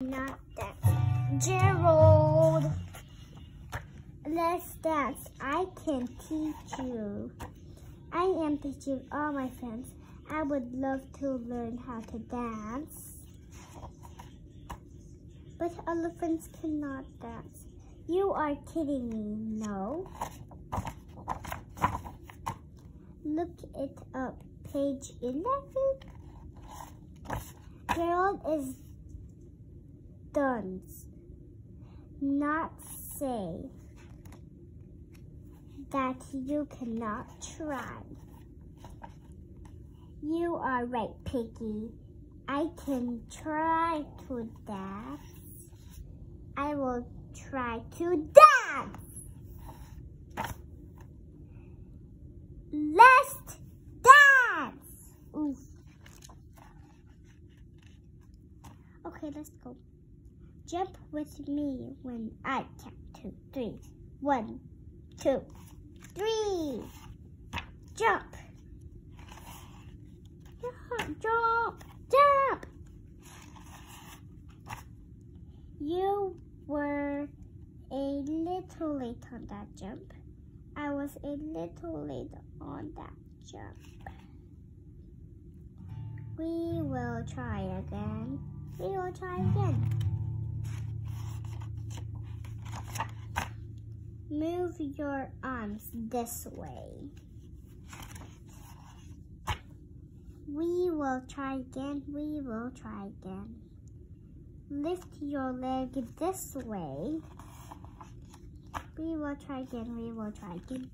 Not that. Gerald, let's dance. I can teach you. I am teaching all my friends. I would love to learn how to dance. But elephants cannot dance. You are kidding me, no? Look it up. Page 11. Gerald is done. Not say that you cannot try. You are right, Piggie. I can try to dance. I will try to dance. Let's dance. Ooh. Okay, let's go. Jump with me when I count to three. One, two, three. Jump. Jump. Jump, jump. You were a little late on that jump. I was a little late on that jump. We will try again. We will try again. Move your arms this way. We will try again. We will try again. Lift your leg this way. We will try again. We will try again.